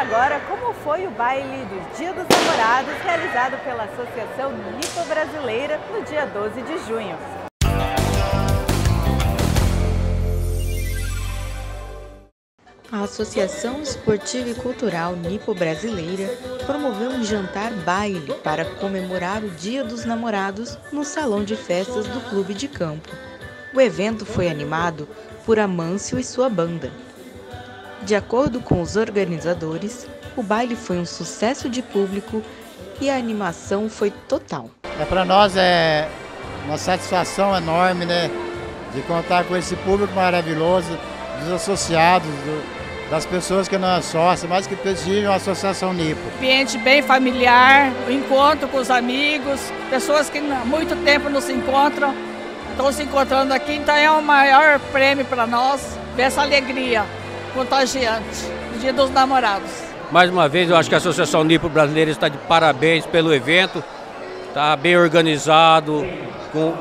agora como foi o baile do Dia dos Namorados realizado pela Associação Nipo Brasileira no dia 12 de junho. A Associação Esportiva e Cultural Nipo Brasileira promoveu um jantar baile para comemorar o Dia dos Namorados no Salão de Festas do Clube de Campo. O evento foi animado por Amâncio e sua banda. De acordo com os organizadores, o baile foi um sucesso de público e a animação foi total. É para nós é uma satisfação enorme, né, de contar com esse público maravilhoso, dos associados, do, das pessoas que não é sócio, mas que prestigiam a Associação Nipo. Ambiente bem familiar, o encontro com os amigos, pessoas que há muito tempo não se encontram, estão se encontrando aqui, então é o maior prêmio para nós ver essa alegria contagiante, o Dia dos Namorados. Mais uma vez, eu acho que a Associação Nipo Brasileira está de parabéns pelo evento, está bem organizado, com,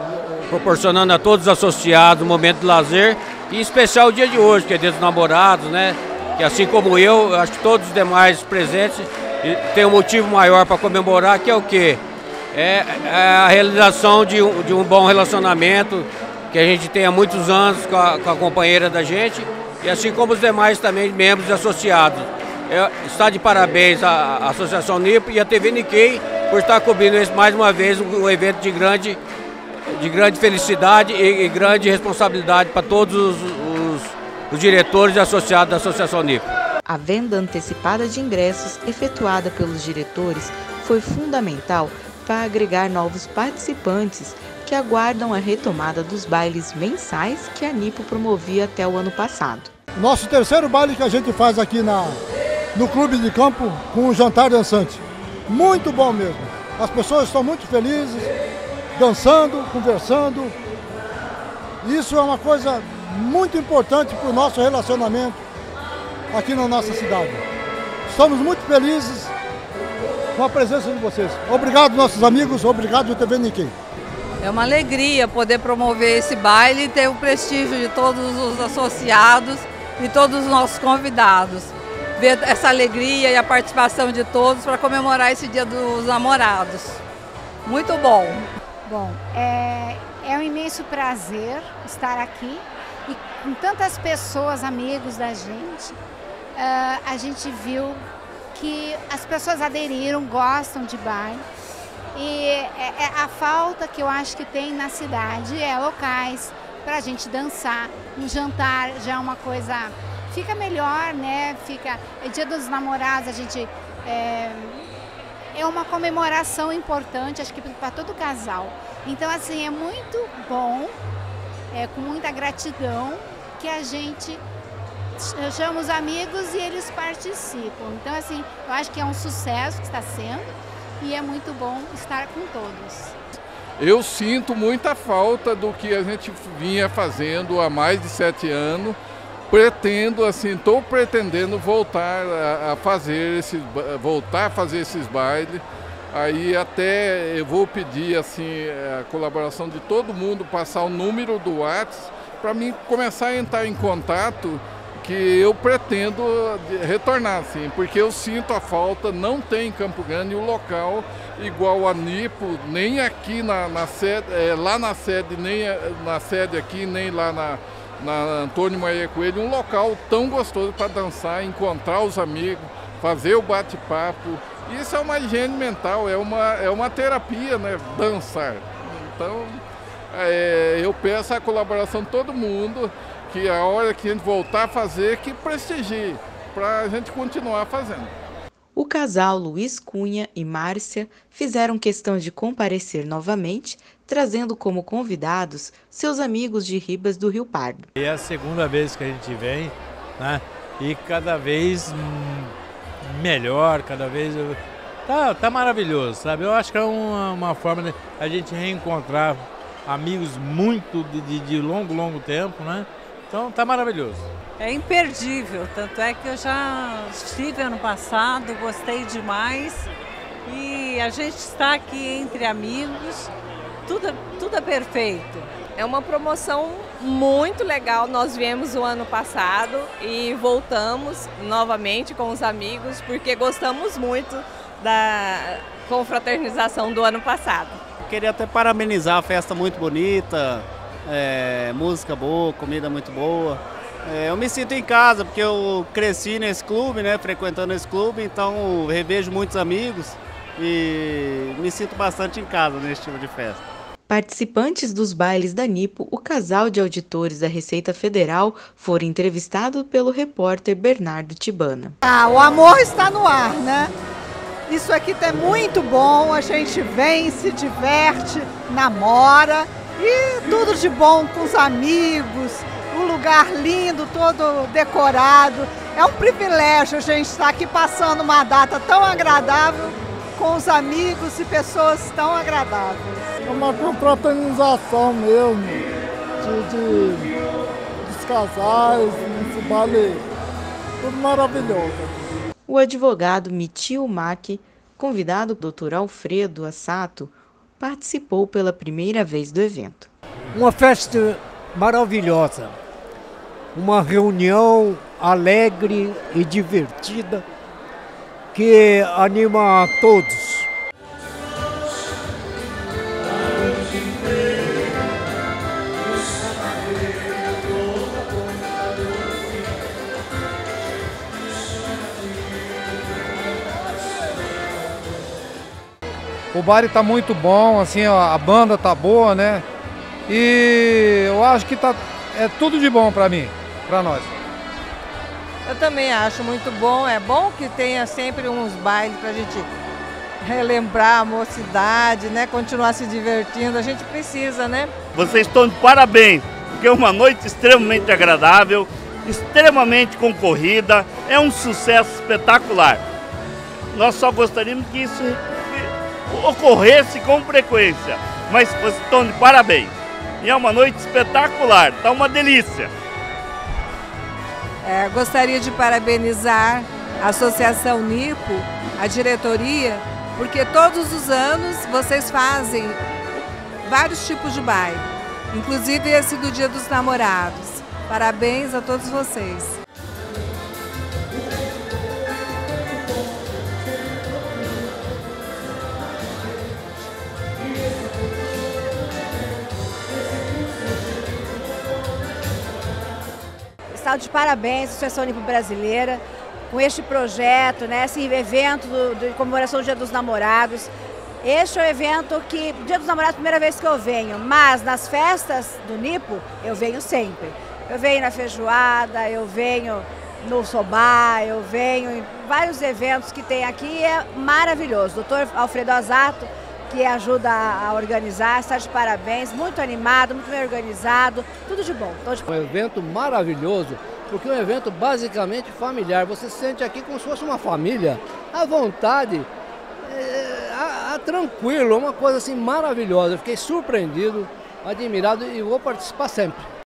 proporcionando a todos os associados um momento de lazer, e em especial o dia de hoje, que é Dia dos Namorados, né? Que assim como eu, acho que todos os demais presentes têm um motivo maior para comemorar, que é o quê? É, é a realização de um, de um bom relacionamento que a gente tem há muitos anos com a, com a companheira da gente e assim como os demais também membros associados. É, está de parabéns a Associação NIP e a TV Nikkei por estar cobrindo mais uma vez um, evento de grande, de grande felicidade e, e grande responsabilidade para todos os, os, os diretores e associados da Associação NIP. A venda antecipada de ingressos efetuada pelos diretores foi fundamental para agregar novos participantes que aguardam a retomada dos bailes mensais que a Nipo promovia até o ano passado. Nosso terceiro baile que a gente faz aqui na, no clube de campo com um jantar dançante. Muito bom mesmo. As pessoas estão muito felizes, dançando, conversando. Isso é uma coisa muito importante para o nosso relacionamento aqui na nossa cidade. Estamos muito felizes com a presença de vocês. Obrigado, nossos amigos. Obrigado, TV Nikkei. É uma alegria poder promover esse baile e ter o prestígio de todos os associados e todos os nossos convidados. Ver essa alegria e a participação de todos para comemorar esse Dia dos Namorados. Muito bom. Bom, é, é um imenso prazer estar aqui e com tantas pessoas, amigos da gente, uh, a gente viu que as pessoas aderiram, gostam de baile. E é, é a falta que eu acho que tem na cidade é locais para a gente dançar. Um jantar já é uma coisa. Fica melhor, né? Fica. É dia dos namorados, a gente. É, é uma comemoração importante, acho que para todo casal. Então, assim, é muito bom, é, com muita gratidão, que a gente chama os amigos e eles participam. Então, assim, eu acho que é um sucesso que está sendo e é muito bom estar com todos. Eu sinto muita falta do que a gente vinha fazendo há mais de sete anos. Pretendo, assim, estou pretendendo voltar a, a fazer esses, voltar a fazer esses bailes. Aí até eu vou pedir assim a colaboração de todo mundo, passar o número do WhatsApp para mim começar a entrar em contato que eu pretendo retornar, sim, porque eu sinto a falta, não tem em Campo Grande o local igual a Nipo, nem aqui na, na sede, é, lá na sede, nem na sede aqui, nem lá na, na Antônio Maia Coelho, um local tão gostoso para dançar, encontrar os amigos, fazer o bate-papo. Isso é uma higiene mental, é uma, é uma terapia, né? Dançar. Então, é, eu peço a colaboração de todo mundo que a hora que a gente voltar a fazer, que prestigie, para a gente continuar fazendo. O casal Luiz Cunha e Márcia fizeram questão de comparecer novamente, trazendo como convidados seus amigos de Ribas do Rio Pardo. É a segunda vez que a gente vem, né? E cada vez melhor, cada vez tá, tá maravilhoso, sabe? Eu acho que é uma, uma forma de a gente reencontrar amigos muito de, de, de longo, longo tempo, né? Então tá maravilhoso. É imperdível, tanto é que eu já estive ano passado, gostei demais e a gente está aqui entre amigos, tudo, tudo é perfeito. É uma promoção Muito legal, nós viemos o ano passado e voltamos novamente com os amigos porque gostamos muito da confraternização do ano passado. Queria até parabenizar a festa muito bonita, é, música boa, comida muito boa. É, eu me sinto em casa porque eu cresci nesse clube, né, frequentando esse clube, então revejo muitos amigos e me sinto bastante em casa nesse tipo de festa. Participantes dos bailes da Nipo, o casal de auditores da Receita Federal foram entrevistados pelo repórter Bernardo Tibana. Ah, o amor está no ar, né? Isso aqui tá muito bom, a gente vem, se diverte, namora e tudo de bom com os amigos, um lugar lindo, todo decorado. É um privilégio a gente estar aqui passando uma data tão agradável com os amigos e pessoas tão agradáveis. É uma confraternização mesmo, de, de, dos casais, nesse baile, tudo maravilhoso. O advogado Mitio Mack, convidado Dr. Alfredo Assato, participou pela primeira vez do evento. Uma festa maravilhosa, uma reunião alegre e divertida que anima a todos. O bar está muito bom, assim, a banda tá boa, né? E eu acho que tá é tudo de bom para mim, para nós. Eu também acho muito bom. É bom que tenha sempre uns bailes para a gente relembrar a mocidade, né? Continuar se divertindo. A gente precisa, né? Vocês estão de parabéns, porque é uma noite extremamente agradável, extremamente concorrida, é um sucesso espetacular. Nós só gostaríamos que isso ocorresse com frequência, mas estão de parabéns. E é uma noite espetacular, tá uma delícia. É, gostaria de parabenizar a Associação Nipo, a diretoria, porque todos os anos vocês fazem vários tipos de baile, inclusive esse do Dia dos Namorados. Parabéns a todos vocês. Está de parabéns à Associação Olímpica Brasileira com este projeto, né, esse evento de comemoração do Dia dos Namorados. Este é o evento que, Dia dos Namorados, é a primeira vez que eu venho, mas nas festas do Nipo eu venho sempre. Eu venho na feijoada, eu venho no Sobá, eu venho em vários eventos que tem aqui, é maravilhoso. Doutor Alfredo Azato que ajuda a organizar, está de parabéns, muito animado, muito bem organizado, tudo de bom. De... Um evento maravilhoso, porque é um evento basicamente familiar. Você se sente aqui como se fosse uma família, à vontade, é, a, a, tranquilo, uma coisa assim maravilhosa. Fiquei surpreendido, admirado e vou participar sempre.